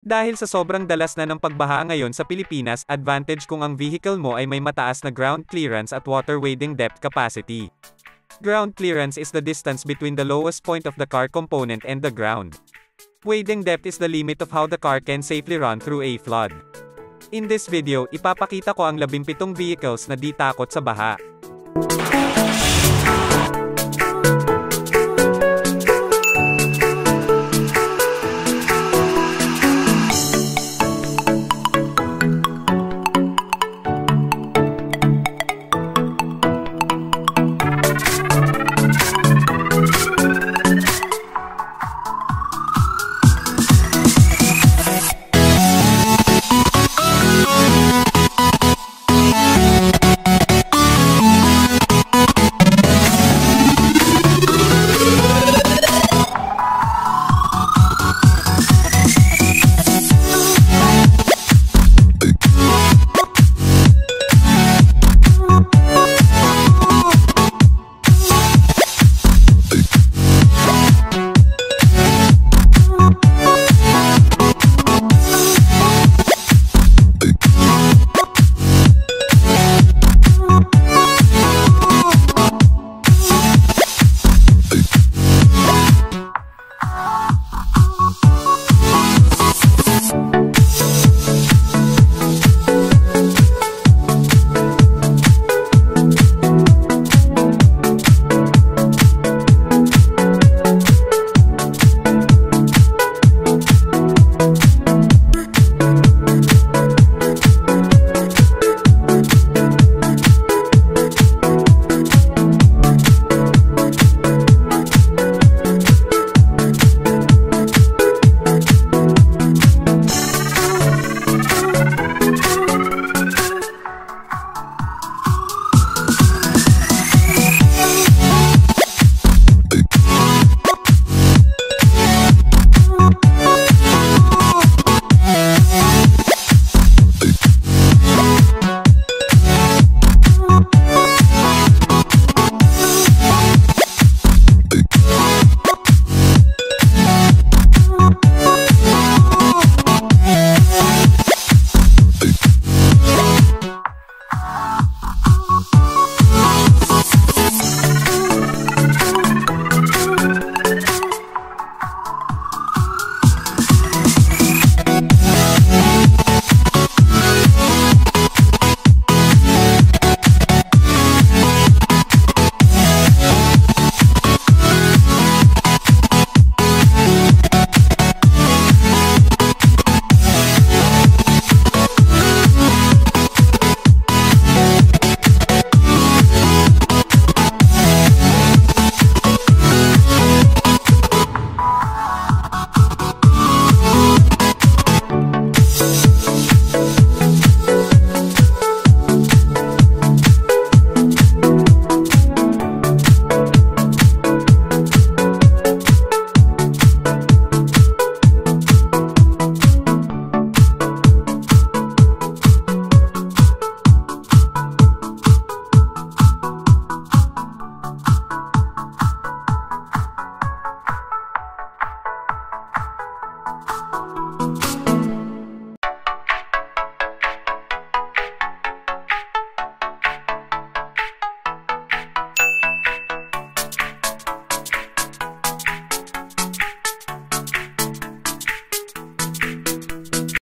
Dahil sa sobrang dalas na ng pagbaha ngayon sa Pilipinas, advantage kung ang vehicle mo ay may mataas na ground clearance at water wading depth capacity. Ground clearance is the distance between the lowest point of the car component and the ground. Wading depth is the limit of how the car can safely run through a flood. In this video, ipapakita ko ang 17 vehicles na di takot sa baha.